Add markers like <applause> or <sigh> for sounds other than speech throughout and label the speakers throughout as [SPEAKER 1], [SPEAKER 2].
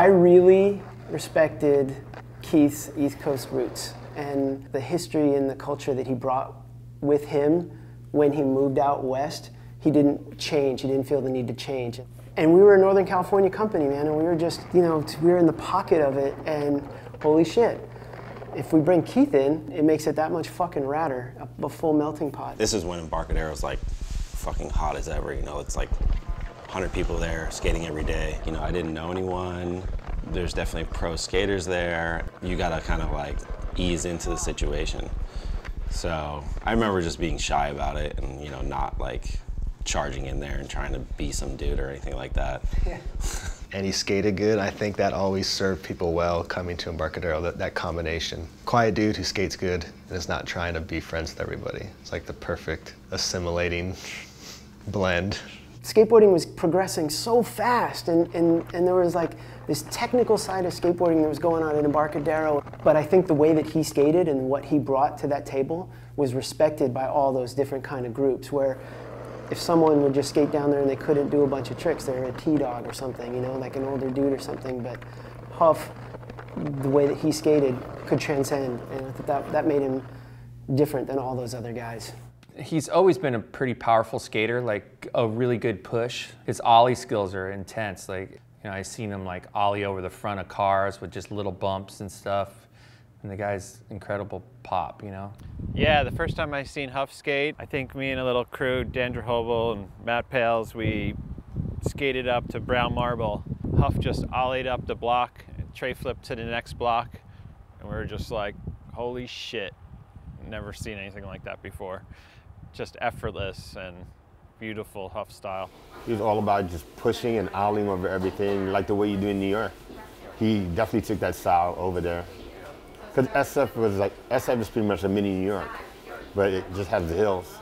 [SPEAKER 1] I really respected Keith's East Coast roots and the history and the culture that he brought with him when he moved out west. He didn't change. He didn't feel the need to change. And we were a Northern California company, man, and we were just, you know, we were in the pocket of it, and holy shit. If we bring Keith in, it makes it that much fucking radder, a, a full melting pot.
[SPEAKER 2] This is when Embarcadero's like fucking hot as ever, you know, it's like 100 people there skating every day. You know, I didn't know anyone. There's definitely pro skaters there. You gotta kind of like ease into the situation. So I remember just being shy about it and, you know, not like charging in there and trying to be some dude or anything like that.
[SPEAKER 1] Yeah. <laughs>
[SPEAKER 3] and he skated good. I think that always served people well coming to Embarcadero, that, that combination. Quiet dude who skates good and is not trying to be friends with everybody. It's like the perfect assimilating blend.
[SPEAKER 1] Skateboarding was progressing so fast, and, and, and there was like this technical side of skateboarding that was going on in Embarcadero. But I think the way that he skated and what he brought to that table was respected by all those different kind of groups where if someone would just skate down there and they couldn't do a bunch of tricks, they're a T-dog or something, you know, like an older dude or something. But Huf, the way that he skated could transcend, and I think that, that made him different than all those other guys.
[SPEAKER 4] He's always been a pretty powerful skater, like a really good push. His ollie skills are intense. Like, you know, I've seen him like ollie over the front of cars with just little bumps and stuff and the guy's incredible pop, you know?
[SPEAKER 5] Yeah, the first time I seen Huf skate, I think me and a little crew, Dandra Hobel and Matt Pales, we skated up to Brown Marble. Huf just ollied up the block, tray flipped to the next block, and we were just like, holy shit, never seen anything like that before. Just effortless and beautiful Huf style.
[SPEAKER 6] He was all about just pushing and ollieing over everything, like the way you do in New York. He definitely took that style over there. Because SF was like, SF is pretty much a mini New York, but it just has the hills.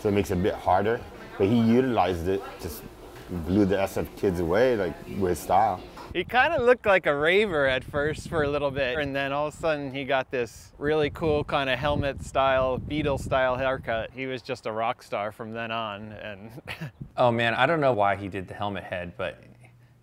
[SPEAKER 6] So it makes it a bit harder. But he utilized it, just blew the SF kids away like with style. <laughs>
[SPEAKER 5] He kind of looked like a raver at first for a little bit, and then all of a sudden he got this really cool kind of helmet style, Beatle style haircut. He was just a rock star from then on. And <laughs>
[SPEAKER 4] oh man, I don't know why he did the helmet head, but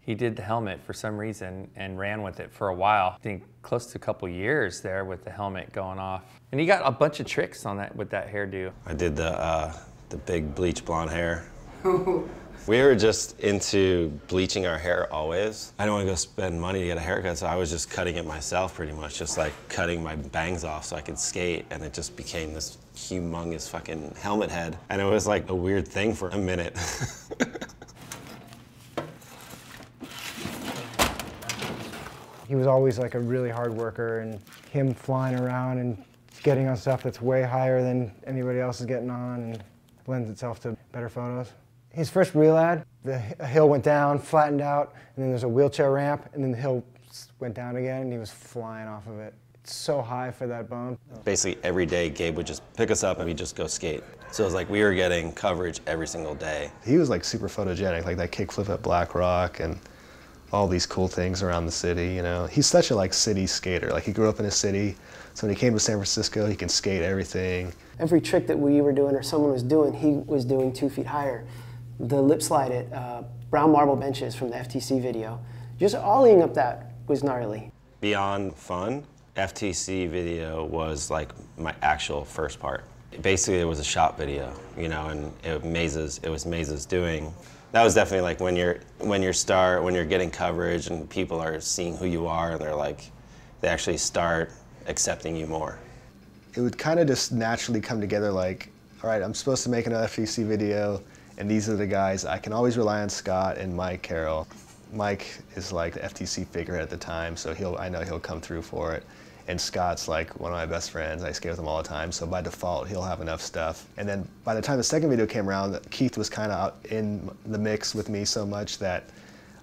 [SPEAKER 4] he did the helmet for some reason and ran with it for a while. I think close to a couple years there with the helmet going off. And he got a bunch of tricks on that with that hairdo.
[SPEAKER 2] I did the uh, the big bleach blonde hair. <laughs> we were just into bleaching our hair always. I didn't want to go spend money to get a haircut, so I was just cutting it myself pretty much, just like cutting my bangs off so I could skate, and it just became this humongous fucking helmet head. And it was like a weird thing for a minute. <laughs>
[SPEAKER 7] He was always like a really hard worker and him flying around and getting on stuff that's way higher than anybody else is getting on and lends itself to better photos. His first real ad, the hill went down, flattened out, and then there's a wheelchair ramp, and then the hill went down again, and he was flying off of it. It's so high for that bump.
[SPEAKER 2] Basically, every day, Gabe would just pick us up and we'd just go skate. So it was like we were getting coverage every single day.
[SPEAKER 3] He was like super photogenic, like that kickflip at Black Rock, and all these cool things around the city. You know, he's such a like city skater. Like he grew up in a city, so when he came to San Francisco, he can skate everything.
[SPEAKER 1] Every trick that we were doing or someone was doing, he was doing two feet higher. The lip slide at uh, brown marble benches from the FTC video, just ollieing up that was gnarly.
[SPEAKER 2] Beyond fun, FTC video was like my actual first part. Basically, it was a shop video, you know, and it, was Mazes, it was Mazes doing that was definitely like when you're when you're start when you're getting coverage and people are seeing who you are and they're like they actually start accepting you more.
[SPEAKER 3] It would kind of just naturally come together like, all right, I'm supposed to make an FTC video and these are the guys. I can always rely on Scott and Mike Carroll. Mike is like the FTC figurehead at the time, so he'll I know he'll come through for it and Scott's like one of my best friends. I skate with him all the time, so by default, he'll have enough stuff. And then by the time the second video came around, Keith was kind of in the mix with me so much that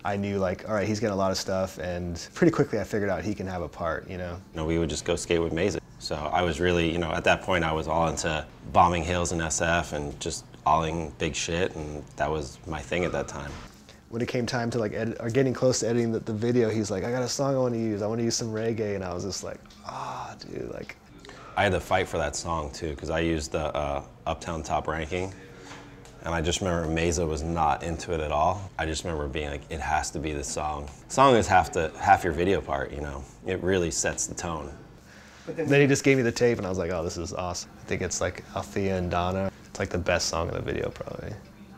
[SPEAKER 3] I knew like, all right, he's getting a lot of stuff, and pretty quickly I figured out he can have a part, you know?
[SPEAKER 2] You know, we would just go skate with Mazes. So I was really, you know, at that point I was all into bombing hills in SF and just alling big shit, and that was my thing at that time
[SPEAKER 3] when it came time to like edit, or getting close to editing the, the video, he's like, I got a song I want to use. I want to use some reggae, and I was just like, ah, oh, dude, like.
[SPEAKER 2] I had to fight for that song too, because I used the uh, Uptown Top Ranking, And I just remember Mesa was not into it at all. I just remember being like, it has to be the song. Song is half the half your video part, you know. It really sets the tone.
[SPEAKER 3] Then he just gave me the tape, and I was like, oh, this is awesome. I think it's like Althea and Donna. It's like the best song in the video, probably.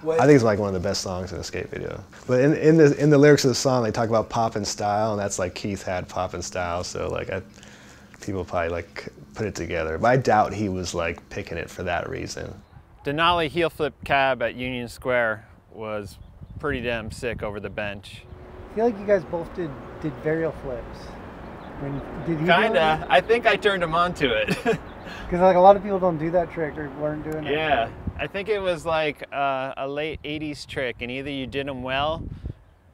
[SPEAKER 3] I think it's like one of the best songs in a skate video. But in, in the in the lyrics of the song, they talk about pop and style, and that's like Keith had pop and style. So like, I, people probably like put it together. But I doubt he was like picking it for that reason.
[SPEAKER 5] Denali heel flip cab at Union Square was pretty damn sick over the bench.
[SPEAKER 8] I feel like you guys both did did varial flips. I mean, did he?
[SPEAKER 5] Kinda. I think I turned him onto it. <laughs>
[SPEAKER 8] Because like a lot of people don't do that trick or weren't doing it.
[SPEAKER 5] yeah. I think it was like uh, a late 80s trick, and either you did them well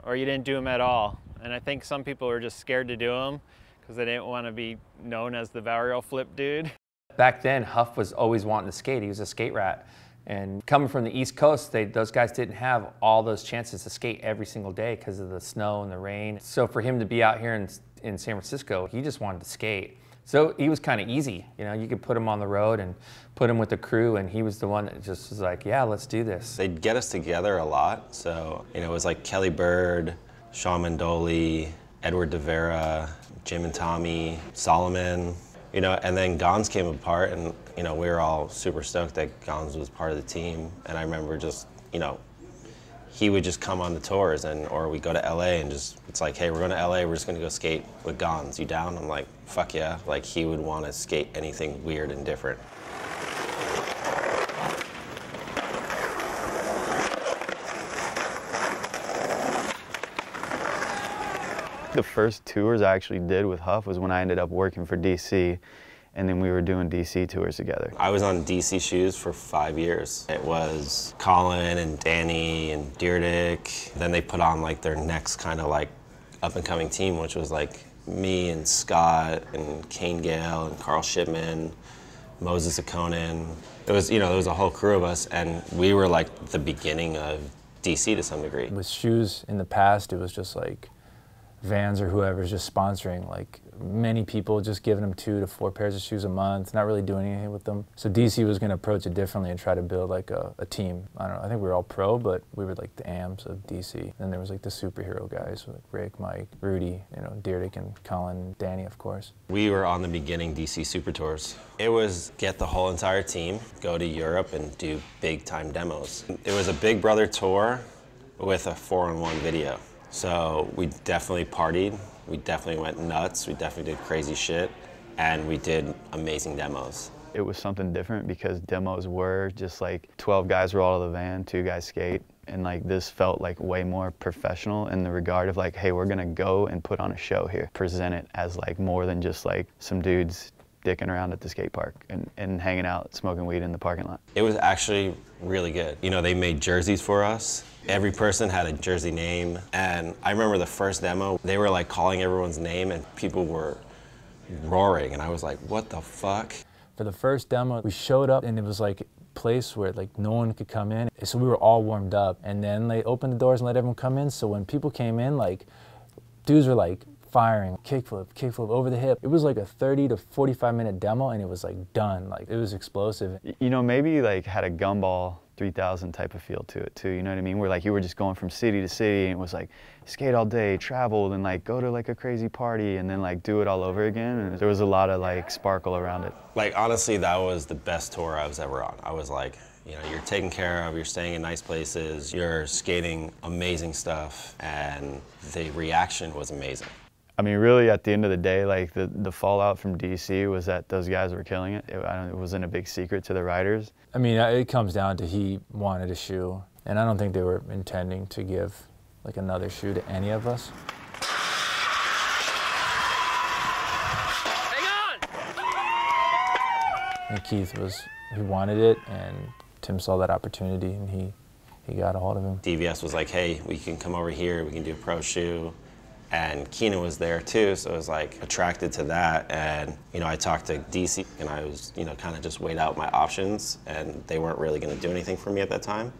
[SPEAKER 5] or you didn't do them at all. And I think some people were just scared to do them because they didn't want to be known as the varial flip dude.
[SPEAKER 4] Back then, Huf was always wanting to skate. He was a skate rat. And coming from the East Coast, they, those guys didn't have all those chances to skate every single day because of the snow and the rain. So for him to be out here in, in San Francisco, he just wanted to skate. So he was kind of easy. You know, you could put him on the road and put him with the crew, and he was the one that just was like, yeah, let's do this.
[SPEAKER 2] They'd get us together a lot. So, you know, it was like Kelly Bird, Sean Mandoli, Edward De Vera, Jim and Tommy, Solomon, you know, and then Gonz came apart and, you know, we were all super stoked that Gonz was part of the team. And I remember just, you know, he would just come on the tours and or we go to LA and just it's like, hey, we're going to LA, we're just gonna go skate with Gonz. You down? I'm like, fuck yeah. Like he would want to skate anything weird and different.
[SPEAKER 9] The first tours I actually did with Huf was when I ended up working for DC, and then we were doing DC tours together.
[SPEAKER 2] I was on DC shoes for five years. It was Colin and Danny and Dyrdek. Then they put on like their next kind of like up and coming team, which was like me and Scott and Caine Gayle and Carl Shipman, Moses Itkonen. It was, you know, there was a whole crew of us, and we were like the beginning of DC to some degree.
[SPEAKER 10] With shoes in the past, it was just like Vans or whoever's just sponsoring like many people just giving them two to four pairs of shoes a month, not really doing anything with them. So DC was going to approach it differently and try to build like a, a, team. I don't know. I think we were all pro, but we were like the AMs of DC. Then there was like the superhero guys like Rick, Mike, Rudy, you know, Dyrdek and Colin, Danny, of course.
[SPEAKER 2] We were on the beginning DC Super Tours. It was get the whole entire team, go to Europe and do big time demos. It was a Big Brother tour with a four-on-one video. So we definitely partied. We definitely went nuts. We definitely did crazy shit. And we did amazing demos.
[SPEAKER 9] It was something different because demos were just like 12 guys roll out of the van, two guys skate. And like this felt like way more professional in the regard of like, hey, we're gonna go and put on a show here. Present it as like more than just like some dudes dicking around at the skate park and, and hanging out smoking weed in the parking lot.
[SPEAKER 2] It was actually really good. You know, they made jerseys for us. Every person had a jersey name. And I remember the first demo, they were like calling everyone's name and people were roaring. And I was like, what the fuck?
[SPEAKER 10] For the first demo, we showed up and it was like a place where like no one could come in. So we were all warmed up. And then they opened the doors and let everyone come in. So when people came in, like dudes were like firing, kickflip, kickflip over the hip. It was like a 30 to 45 minute demo and it was like done. Like it was explosive.
[SPEAKER 9] You know, maybe like had a gumball 3000 type of feel to it too, you know what I mean? Where like you were just going from city to city and it was like skate all day, travel, and like go to like a crazy party and then like do it all over again. And there was a lot of like sparkle around it.
[SPEAKER 2] Like honestly, that was the best tour I was ever on. I was like, you know, you're taken care of, you're staying in nice places, you're skating amazing stuff, and the reaction was amazing.
[SPEAKER 9] I mean, really, at the end of the day, like the, the fallout from DC was that those guys were killing it. It, it wasn't a big secret to the riders.
[SPEAKER 10] I mean, uh, it comes down to he wanted a shoe, and I don't think they were intending to give like another shoe to any of us.
[SPEAKER 5] Hang on!
[SPEAKER 10] And Keith was, he wanted it, and Tim saw that opportunity, and he, he got a hold of him.
[SPEAKER 2] DVS was like, hey, we can come over here, we can do a pro shoe and Keenan was there too, so I was like attracted to that. And you know, I talked to DC, and I was you know kind of just weighed out my options, and they weren't really going to do anything for me at that time.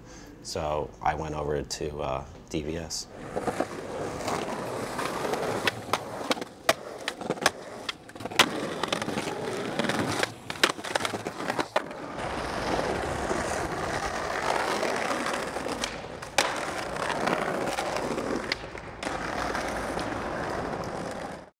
[SPEAKER 2] So I went over to uh, DVS.